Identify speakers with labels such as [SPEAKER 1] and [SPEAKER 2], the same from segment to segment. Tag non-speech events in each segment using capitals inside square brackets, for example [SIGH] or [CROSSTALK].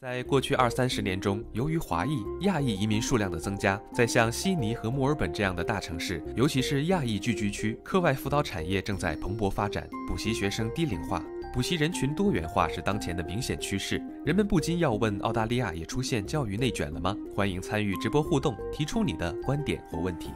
[SPEAKER 1] 在过去二三十年中，由于华裔、亚裔移民数量的增加，在像悉尼和墨尔本这样的大城市，尤其是亚裔聚居区，课外辅导产业正在蓬勃发展。补习学生低龄化、补习人群多元化是当前的明显趋势。人们不禁要问：澳大利亚也出现教育内卷了吗？欢迎参与直播互动，提出你的观点或问题。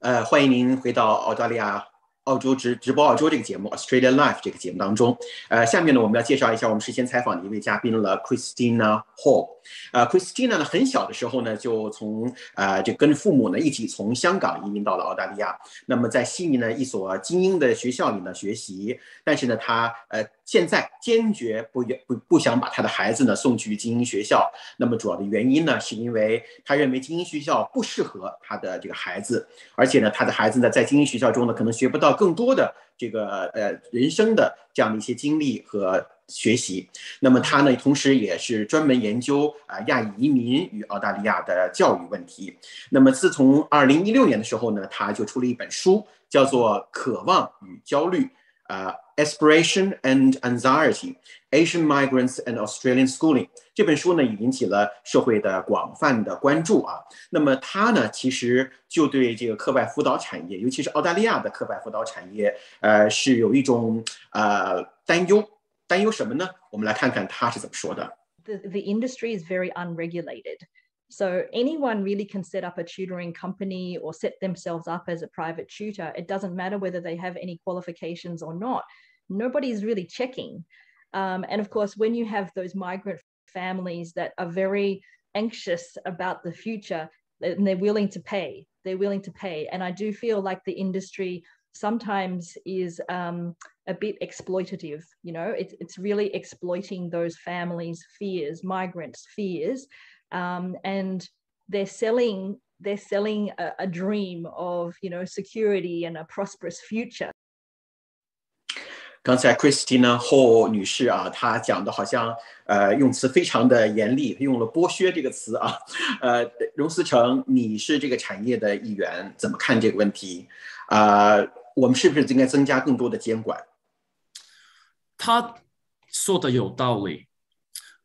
[SPEAKER 2] 呃，欢迎您回到澳大利亚。澳洲直直播澳洲这个节目 Australia Life 这个节目当中，呃，下面呢我们要介绍一下我们事先采访的一位嘉宾了，Christina Hall。呃，Christina 呢很小的时候呢就从呃就跟父母呢一起从香港移民到了澳大利亚，那么在悉尼呢一所精英的学校里呢学习，但是呢他呃。现在坚决不不不想把他的孩子呢送去精英学校。那么主要的原因呢，是因为他认为精英学校不适合他的这个孩子，而且呢，他的孩子呢在精英学校中呢可能学不到更多的这个呃人生的这样的一些经历和学习。那么他呢，同时也是专门研究啊亚裔移民与澳大利亚的教育问题。那么自从二零一六年的时候呢，他就出了一本书，叫做《渴望与焦虑》啊。Aspiration and Anxiety: Asian Migrants and Australian Schooling 这本书呢，也引起了社会的广泛的关注啊。那么它呢，其实就对这个课外辅导产业，尤其是澳大利亚的课外辅导产业，呃，是有一种呃担忧。担忧什么呢？我们来看看他是怎么说的。
[SPEAKER 3] The the industry is very unregulated. So anyone really can set up a tutoring company or set themselves up as a private tutor. It doesn't matter whether they have any qualifications or not. Nobody's really checking. Um, and of course, when you have those migrant families that are very anxious about the future, and they're willing to pay, they're willing to pay. And I do feel like the industry sometimes is um, a bit exploitative. You know, it's, it's really exploiting those families' fears, migrants' fears, um, and they're selling they're selling a, a dream of you know security and a prosperous future
[SPEAKER 2] 刚才 Christina Hall 女士啊，她讲的好像呃用词非常的严厉，用了剥削这个词啊。呃，荣思成，你是这个产业的一员，怎么看这个问题？啊，我们是不是应该增加更多的监管？
[SPEAKER 4] 他说的有道理。 [LAUGHS]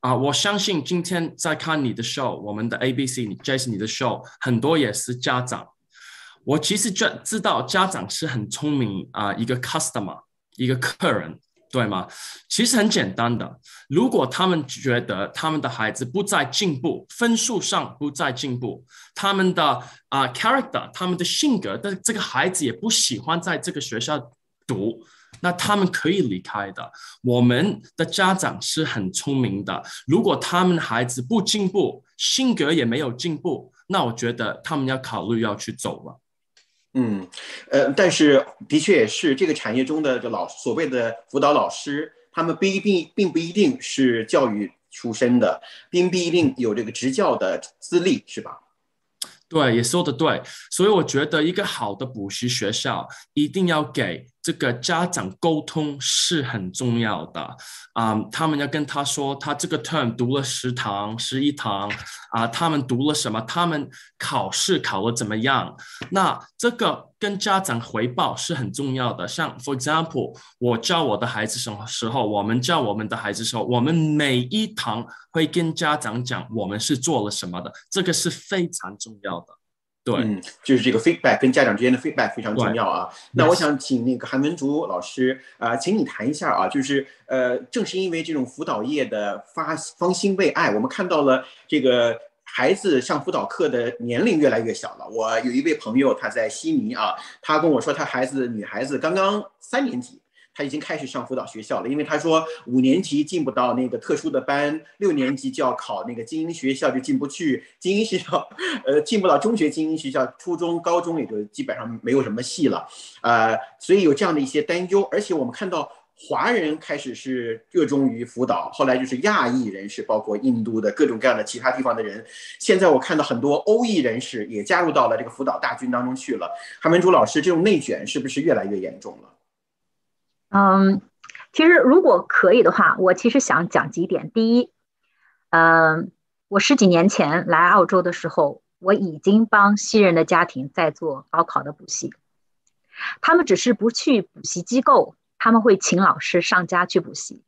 [SPEAKER 4] 啊，我相信今天在看你的 show，我们的 ABC，你 Jason 你的 show，很多也是家长。我其实就知道家长是很聪明啊，一个 customer，一个客人，对吗？其实很简单的，如果他们觉得他们的孩子不再进步，分数上不再进步，他们的啊 character，他们的性格，但这个孩子也不喜欢在这个学校读。那他们可以离开的。我们的家长是很聪明的，如果他们孩子不进步，性格也没有进步，那我觉得他们要考虑要去走了。
[SPEAKER 2] 嗯，呃，但是的确也是这个产业中的这老所谓的辅导老师，他们不一定并不一定是教育出身的，并不一定有这个执教的资历，是吧？
[SPEAKER 4] 对，也说的对。所以我觉得一个好的补习学校一定要给。这个家长沟通是很重要的啊，他们要跟他说，他这个 term 读了十堂、十一堂啊，他们读了什么？他们考试考的怎么样？那这个跟家长回报是很重要的。像 for example，我教我的孩子什么时候，我们教我们的孩子时候，我们每一堂会跟家长讲我们是做了什么的，这个是非常重要的。对，
[SPEAKER 2] 嗯，就是这个 feedback 跟家长之间的 feedback 非常重要啊。那我想请那个韩文竹老师啊，请你谈一下啊，就是呃，正是因为这种辅导业的发方兴未艾，我们看到了这个孩子上辅导课的年龄越来越小了。我有一位朋友，他在悉尼啊，他跟我说，他孩子女孩子刚刚三年级。他已经开始上辅导学校了，因为他说五年级进不到那个特殊的班，六年级就要考那个精英学校就进不去，精英学校，呃，进不到中学精英学校，初中、高中也就基本上没有什么戏了，呃，所以有这样的一些担忧。而且我们看到华人开始是热衷于辅导，后来就是亚裔人士，包括印度的各种各样的其他地方的人，现在我看到很多欧裔人士也加入到了这个辅导大军当中去了。韩文珠老师，这种内卷是不是越来越严重了？
[SPEAKER 5] 嗯，其实如果可以的话，我其实想讲几点。第一，嗯，我十几年前来澳洲的时候，我已经帮西人的家庭在做高考的补习，他们只是不去补习机构，他们会请老师上家去补习，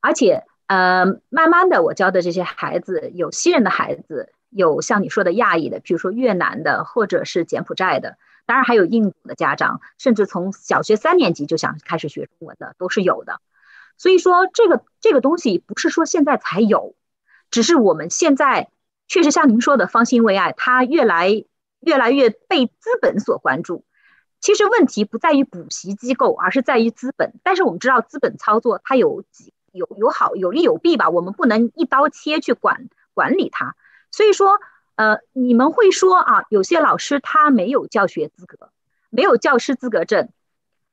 [SPEAKER 5] 而且呃，慢慢的我教的这些孩子，有西人的孩子，有像你说的亚裔的，比如说越南的，或者是柬埔寨的，当然还有印度的家长，甚至从小学三年级就想开始学中文的都是有的。所以说，这个这个东西不是说现在才有，只是我们现在确实像您说的，方兴未艾，它越来越来越被资本所关注。其实问题不在于补习机构，而是在于资本。但是我们知道，资本操作它有几有有好有利有弊吧，我们不能一刀切去管管理它。所以说，呃，你们会说啊，有些老师他没有教学资格，没有教师资格证。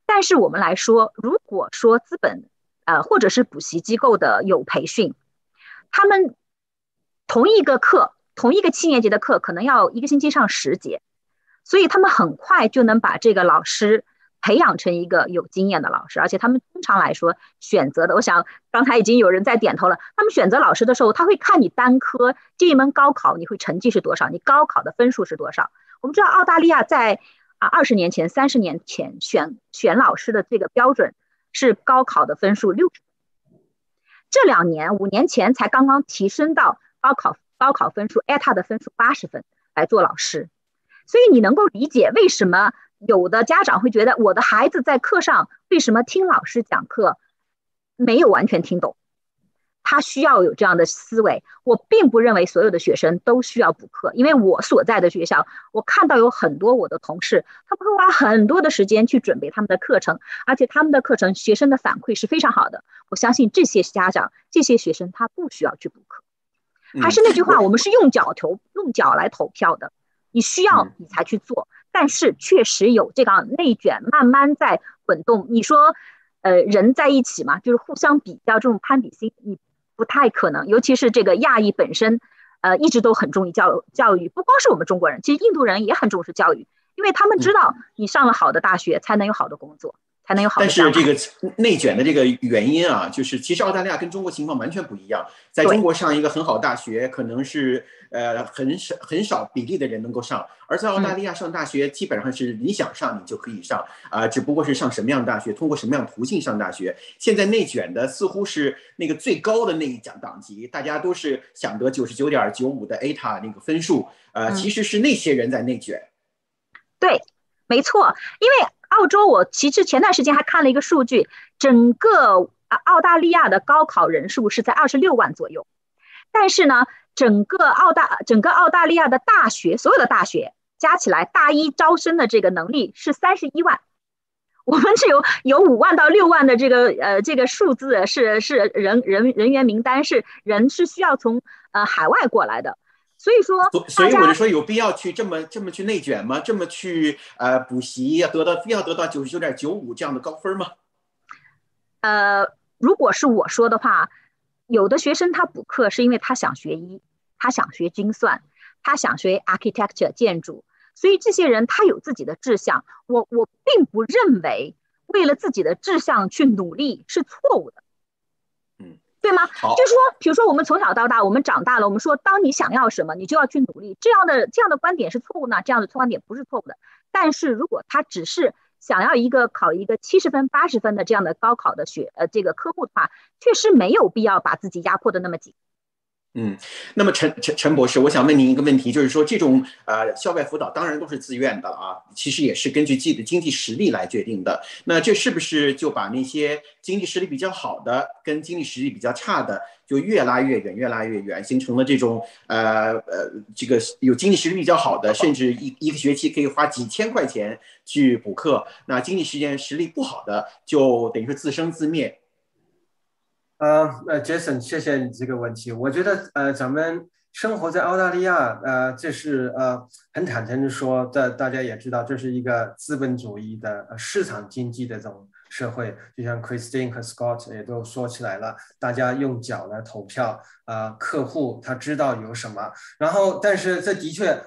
[SPEAKER 5] 但是我们来说，如果说资本呃，或者是补习机构的有培训，他们同一个课，同一个七年级的课，可能要一个星期上十节，所以他们很快就能把这个老师培养成一个有经验的老师。而且他们通常来说选择的，我想刚才已经有人在点头了。他们选择老师的时候，他会看你单科这一门高考你会成绩是多少，你高考的分数是多少。我们知道澳大利亚在啊二十年前、三十年前选选老师的这个标准。是高考的分数六十，这两年五年前才刚刚提升到高考高考分数 ETA 的分数八十分来做老师，所以你能够理解为什么有的家长会觉得我的孩子在课上为什么听老师讲课没有完全听懂。他需要有这样的思维。我并不认为所有的学生都需要补课，因为我所在的学校，我看到有很多我的同事，他们会花很多的时间去准备他们的课程，而且他们的课程学生的反馈是非常好的。我相信这些家长、这些学生他不需要去补课。还是那句话，我们是用脚投、用脚来投票的。你需要你才去做，但是确实有这个内卷慢慢在滚动。你说，呃，人在一起嘛，就是互相比较这种攀比心，你。不太可能，尤其是这个亚裔本身，呃，一直都很重视教教育。不光是我们中国人，其实印度人也很重视教育，因为他们知道你上了好的大学才能有好的工作。才能有好。
[SPEAKER 2] 但是这个内卷的这个原因啊，就是其实澳大利亚跟中国情况完全不一样。在中国上一个很好大学，可能是呃很少很少比例的人能够上；而在澳大利亚上大学，基本上是你想上你就可以上啊，只不过是上什么样的大学，通过什么样途径上大学。现在内卷的似乎是那个最高的那一奖档级，大家都是想得九十九点九五的 ATA 那个分数，呃，其实是那些人在内卷。
[SPEAKER 5] 对，没错，因为。澳洲，我其实前段时间还看了一个数据，整个啊澳大利亚的高考人数是在二十六万左右，但是呢，整个澳大整个澳大利亚的大学所有的大学加起来，大一招生的这个能力是三十一万，我们是有有五万到六万的这个呃这个数字是是人人人员名单是人是需要从呃海外过来的。所以说，
[SPEAKER 2] 所以我就说有必要去这么这么去内卷吗？这么去呃补习要得到非要得到九十九点九五这样的高分吗？
[SPEAKER 5] 呃，如果是我说的话，有的学生他补课是因为他想学医，他想学精算，他想学 architecture 建筑，所以这些人他有自己的志向。我我并不认为为了自己的志向去努力是错误的。嗯对吗？就是说，比如说，我们从小到大，我们长大了，我们说，当你想要什么，你就要去努力。这样的这样的观点是错误呢？这样的观点不是错误的。但是如果他只是想要一个考一个七十分、八十分的这样的高考的学呃这个科目的话，确实没有必要把自己压迫的那么紧。
[SPEAKER 2] 嗯，那么陈陈陈博士，我想问您一个问题，就是说这种呃校外辅导当然都是自愿的啊，其实也是根据自己的经济实力来决定的。那这是不是就把那些经济实力比较好的跟经济实力比较差的就越拉越远，越拉越远，形成了这种呃呃这个有经济实力比较好的，甚至一一个学期可以花几千块钱去补课，那经济实践实力不好的就等于说自生自灭。
[SPEAKER 6] 呃呃，Jason，谢谢你这个问题。我觉得呃，咱们生活在澳大利亚，呃，这是呃很坦诚的说，这大家也知道，这是一个资本主义的市场经济的这种社会。就像 Christine 和 Scott 也都说起来了，大家用脚来投票，啊，客户他知道有什么。然后，但是这的确，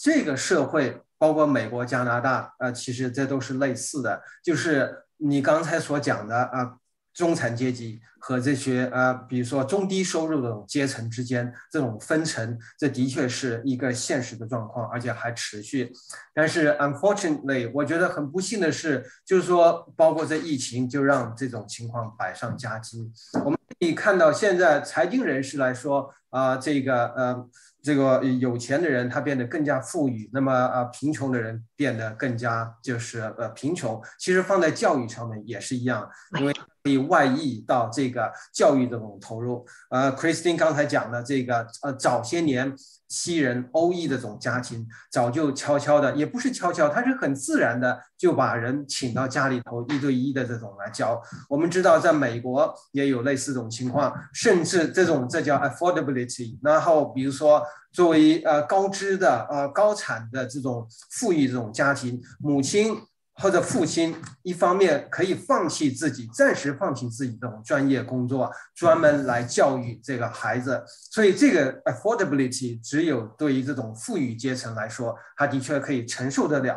[SPEAKER 6] 这个社会包括美国、加拿大，啊，其实这都是类似的，就是你刚才所讲的啊。中产阶级和这些呃，比如说中低收入的阶层之间这种分层，这的确是一个现实的状况，而且还持续。但是，unfortunately，我觉得很不幸的是，就是说，包括这疫情，就让这种情况百上加斤。我们可以看到，现在财经人士来说啊，这个呃。这个有钱的人他变得更加富裕，那么啊，贫穷的人变得更加就是呃贫穷。其实放在教育上面也是一样，因为可以外溢到这个教育这种投入。呃，Christine 刚才讲的这个呃早些年。西人欧裔的这种家庭早就悄悄的，也不是悄悄，他是很自然的就把人请到家里头一对一的这种来教。我们知道，在美国也有类似这种情况，甚至这种这叫 affordability。然后比如说，作为呃高知的呃高产的这种富裕这种家庭，母亲。或者父亲一方面可以放弃自己，暂时放弃自己这种专业工作，专门来教育这个孩子。所以这个 affordability 只有对于这种富裕阶层来说，他的确可以承受得了。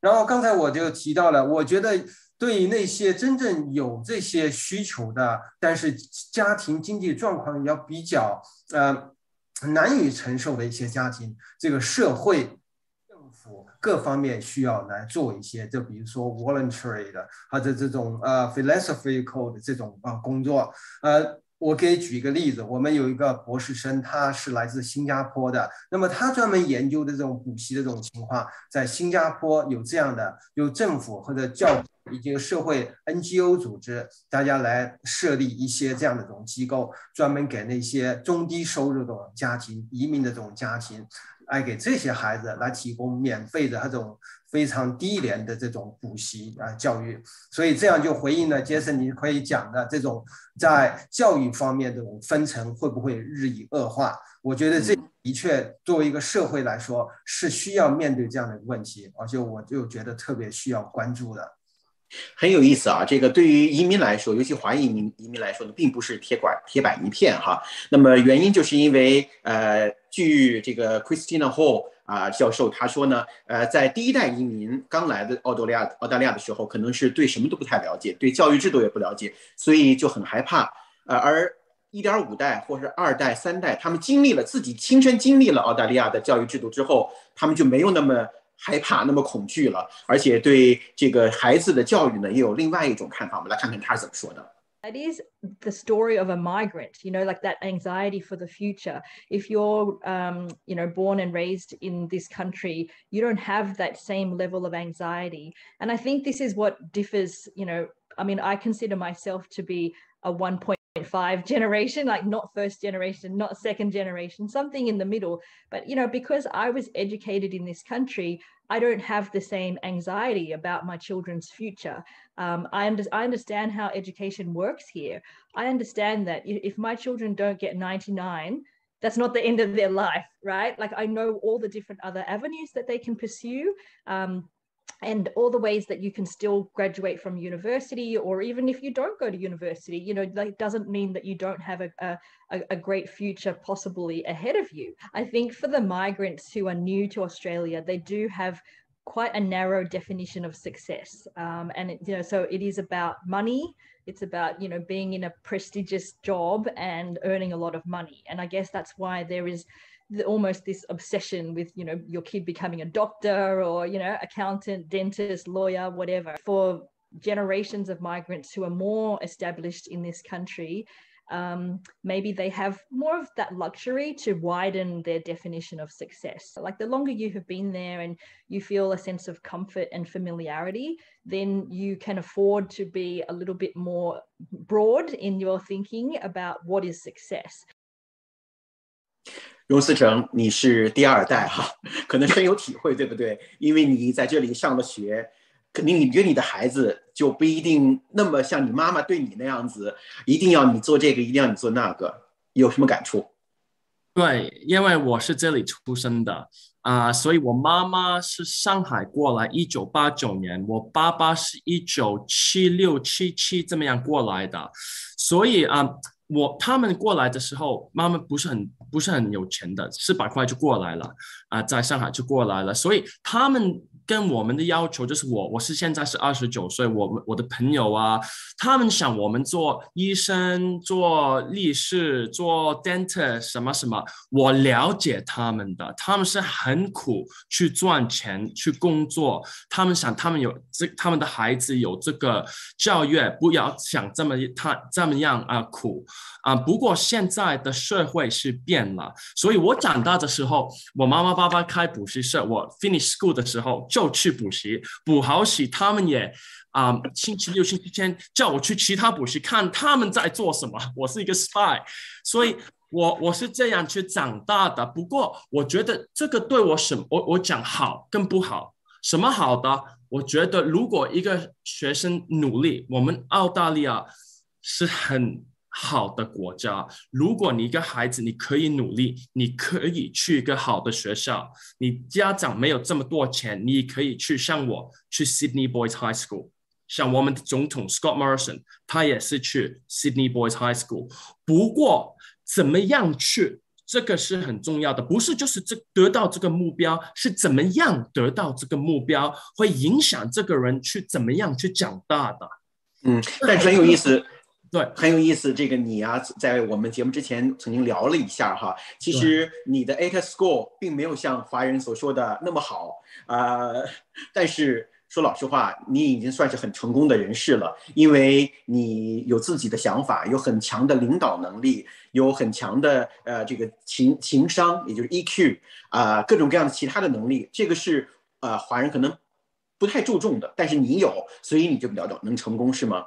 [SPEAKER 6] 然后刚才我就提到了，我觉得对于那些真正有这些需求的，但是家庭经济状况要比较呃难以承受的一些家庭，这个社会。政府各方面需要来做一些，就比如说 voluntary 的，或者这种呃 philosophical 的这种啊工作。呃，我给举一个例子，我们有一个博士生，他是来自新加坡的，那么他专门研究的这种补习的这种情况，在新加坡有这样的，有政府或者教育以及社会 NGO 组织，大家来设立一些这样的这种机构，专门给那些中低收入的家庭、移民的这种家庭。来给这些孩子来提供免费的这种非常低廉的这种补习啊教育，所以这样就回应了杰森你可以讲的这种在教育方面这种分层会不会日益恶化？我觉得这的确作为一个社会来说是需要面对这样的问题，而且我就觉得特别需要关注的。
[SPEAKER 2] 很有意思啊，这个对于移民来说，尤其华裔移民移民来说呢，并不是铁管铁板一片哈。那么原因就是因为呃。据这个 Christina Hall 啊教授他说呢，呃，在第一代移民刚来的澳大利亚澳大利亚的时候，可能是对什么都不太了解，对教育制度也不了解，所以就很害怕。呃，而一点五代或是二代、三代，他们经历了自己亲身经历了澳大利亚的教育制度之后，他们就没有那么害怕、那么恐惧了，而且对这个孩子的教育呢，也有另外一种看法。我们来看看他是怎么说的。
[SPEAKER 3] It is the story of a migrant, you know, like that anxiety for the future. If you're, um, you know, born and raised in this country, you don't have that same level of anxiety. And I think this is what differs, you know, I mean, I consider myself to be a 1.5 generation, like not first generation, not second generation, something in the middle. But, you know, because I was educated in this country, I don't have the same anxiety about my children's future. Um, I, under, I understand how education works here. I understand that if my children don't get 99, that's not the end of their life, right? Like I know all the different other avenues that they can pursue. Um, and all the ways that you can still graduate from university or even if you don't go to university you know that doesn't mean that you don't have a, a, a, great future possibly ahead of you. I think for the migrants who are new to australia they do have quite a narrow definition of success. Um, and it, you know so it is about money. It's about you know being in a prestigious job and earning a lot of money. And i guess that's why there is the, almost this obsession with you know your kid becoming a doctor or you know accountant dentist lawyer whatever for generations of migrants who are more established in this country um, maybe they have more of that luxury to widen their definition of success. Like the longer you have been there and you feel a sense of comfort and familiarity, then you can afford to be a little bit more broad in your thinking about what is success.
[SPEAKER 2] 荣思成，你是第二代哈，可能深有体会，对不对？因为你在这里上了学，肯定你觉得你的孩子就不一定那么像你妈妈对你那样子，一定要你做这个，一定要你做那个，有什么感触？
[SPEAKER 4] 对，因为我是这里出生的啊，所以我妈妈是上海过来，一九八九年，我爸爸是一九七六七七这么样过来的，所以啊。我他们过来的时候，妈妈不是很不是很有钱的，四百块就过来了啊，在上海就过来了，所以他们跟我们的要求就是我我是现在是二十九岁，我们我的朋友啊，他们想我们做医生、做律师、做 dentist 什么什么，我了解他们的，他们是很苦去赚钱去工作，他们想他们有这他们的孩子有这个教育，不要想这么他这么样啊苦啊。不过现在的社会是变了，所以我长大的时候，我妈妈爸爸开补习社，我 finish school 的时候。就去补习，补好习，他们也啊，星期六、星期天叫我去其他补习看他们在做什么。[LAUGHS] 我是一个 spy，所以我我是这样去长大的。不过我觉得这个对我什我我讲好跟不好，什么好的？我觉得如果一个学生努力，我们澳大利亚是很。好的国家，如果你一个孩子，你可以努力，你可以去一个好的学校。你家长没有这么多钱，你可以去像我去 Sydney Boys High School，像我们的总统 Scott Morrison，他也是去 Sydney Boys High School。不过怎么样去，这个是很重要的，不是就是这得到这个目标，是怎么样得到这个目标，会影响这个人去怎么样去长大的。
[SPEAKER 2] 嗯，但很有意思。
[SPEAKER 4] 对，
[SPEAKER 2] 很有意思。这个你啊，在我们节目之前曾经聊了一下哈。其实你的 AT score 并没有像华人所说的那么好啊。但是说老实话，你已经算是很成功的人士了，因为你有自己的想法，有很强的领导能力，有很强的呃这个情情商，也就是 EQ 啊，各种各样的其他的能力。这个是呃华人可能不太注重的，但是你有，所以你就比较能成功，是吗？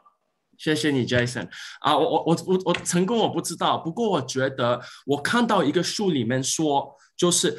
[SPEAKER 4] 谢谢你，Jason。啊，我我我我我成功我不知道，不过我觉得我看到一个书里面说，就是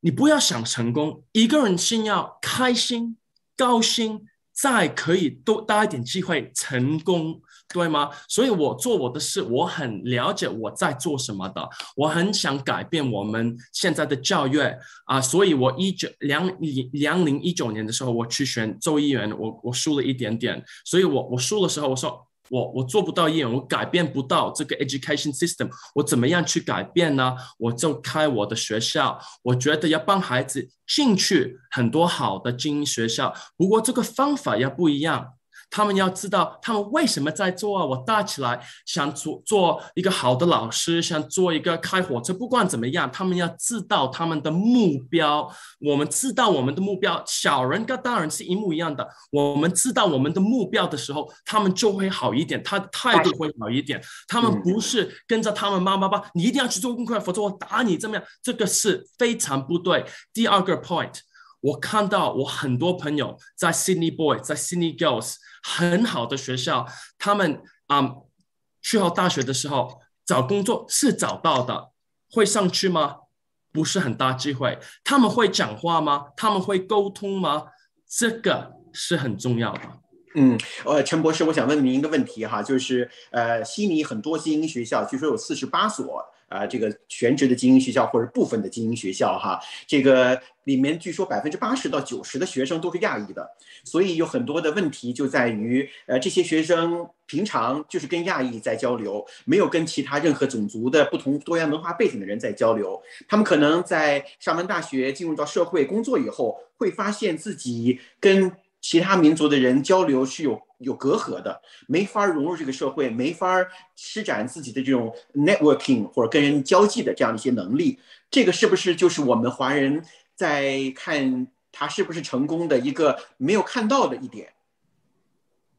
[SPEAKER 4] 你不要想成功，一个人先要开心、高兴，再可以多大一点机会成功。对吗？所以我做我的事，我很了解我在做什么的，我很想改变我们现在的教育啊，所以我一九两两零一九年的时候，我去选州议员，我我输了一点点，所以我我输的时候，我说我我做不到一样，我改变不到这个 education system，我怎么样去改变呢？我就开我的学校，我觉得要帮孩子进去很多好的精英学校，不过这个方法要不一样。他们要知道他们为什么在做啊！我大起来想做做一个好的老师，想做一个开火车，不管怎么样，他们要知道他们的目标。我们知道我们的目标，小人跟大人是一模一样的。我们知道我们的目标的时候，他们就会好一点，他的态度会好一点。他们不是跟着他们妈妈吧？你一定要去做功课，否则我打你，怎么样？这个是非常不对。第二个 point，我看到我很多朋友在 Sydney Boy，在 Sydney Girls。很好的学校，他们啊，去好大学的时候找工作是找到的，会上去吗？不是很大机会。他们会讲话吗？他们会沟通吗？这个是很重要的。
[SPEAKER 2] 嗯，呃，陈博士，我想问您一个问题哈，就是呃，悉尼很多精英学校，据说有四十八所。啊，这个全职的精英学校或者部分的精英学校，哈，这个里面据说百分之八十到九十的学生都是亚裔的，所以有很多的问题就在于，呃，这些学生平常就是跟亚裔在交流，没有跟其他任何种族的不同多元文化背景的人在交流，他们可能在上完大学进入到社会工作以后，会发现自己跟。其他民族的人交流是有有隔阂的，没法融入这个社会，没法施展自己的这种 networking 或者跟人交际的这样一些能力。这个是不是就是我们华人在看他是不是成功的一个没有看到的一点？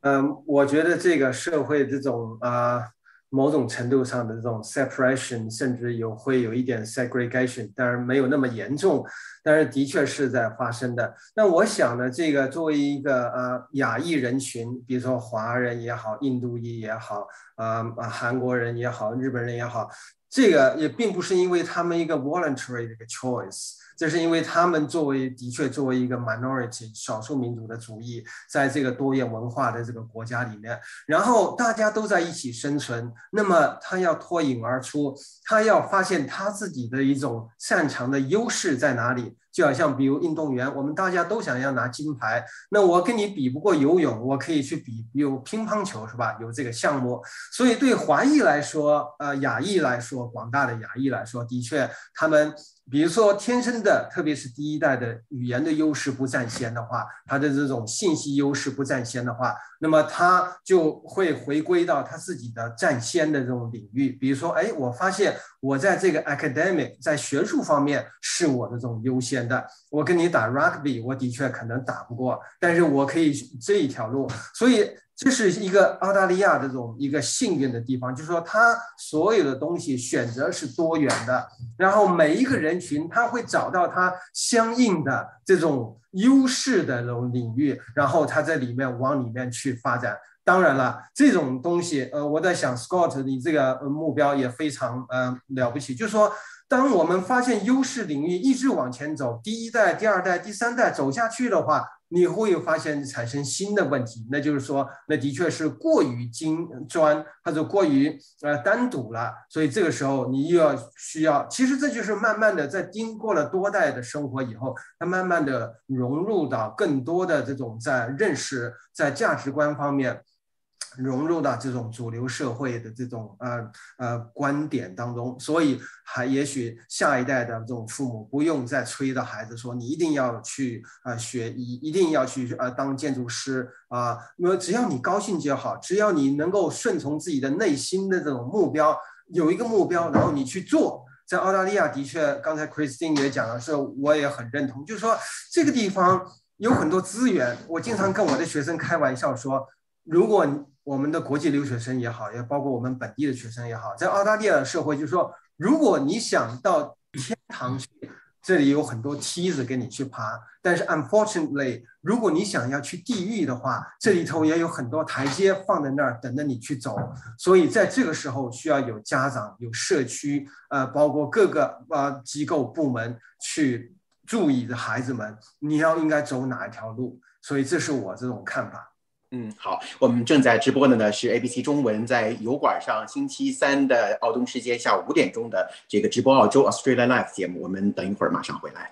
[SPEAKER 6] 嗯，我觉得这个社会这种啊。某种程度上的这种 separation，甚至有会有一点 segregation，当然没有那么严重，但是的确是在发生的。那我想呢，这个作为一个呃亚裔人群，比如说华人也好，印度裔也好，啊啊韩国人也好，日本人也好，这个也并不是因为他们一个 voluntary 的一个 choice。这是因为他们作为的确作为一个 minority 少数民族的主义，在这个多元文化的这个国家里面，然后大家都在一起生存，那么他要脱颖而出，他要发现他自己的一种擅长的优势在哪里，就好像比如运动员，我们大家都想要拿金牌，那我跟你比不过游泳，我可以去比，有乒乓球是吧？有这个项目，所以对华裔来说，呃，亚裔来说，广大的亚裔来说，的确他们。比如说，天生的，特别是第一代的语言的优势不占先的话，他的这种信息优势不占先的话，那么他就会回归到他自己的占先的这种领域。比如说，哎，我发现我在这个 academic 在学术方面是我的这种优先的。我跟你打 rugby，我的确可能打不过，但是我可以这一条路。所以。这是一个澳大利亚的这种一个幸运的地方，就是说它所有的东西选择是多元的，然后每一个人群他会找到他相应的这种优势的这种领域，然后他在里面往里面去发展。当然了，这种东西，呃，我在想，Scott，你这个目标也非常呃了不起，就是说，当我们发现优势领域一直往前走，第一代、第二代、第三代走下去的话。你会发现产生新的问题，那就是说，那的确是过于精专或者过于呃单独了，所以这个时候你又要需要，其实这就是慢慢的在经过了多代的生活以后，它慢慢的融入到更多的这种在认识在价值观方面。融入到这种主流社会的这种呃呃观点当中，所以还也许下一代的这种父母不用再催着孩子说你一定要去啊学医，一定要去呃当建筑师啊，那么只要你高兴就好，只要你能够顺从自己的内心的这种目标，有一个目标，然后你去做。在澳大利亚的确，刚才 Christine 也讲了，是我也很认同，就是说这个地方有很多资源。我经常跟我的学生开玩笑说，如果我们的国际留学生也好，也包括我们本地的学生也好，在澳大利亚的社会，就是说，如果你想到天堂去，这里有很多梯子给你去爬；但是，unfortunately，如果你想要去地狱的话，这里头也有很多台阶放在那儿等着你去走。所以，在这个时候，需要有家长、有社区，呃，包括各个呃机构部门去注意的孩子们，你要应该走哪一条路。所以，这是我这种看法。
[SPEAKER 2] 嗯，好，我们正在直播的呢是 ABC 中文在油管上星期三的澳东时间下午五点钟的这个直播澳洲 Australia Live 节目，我们等一会儿马上回来。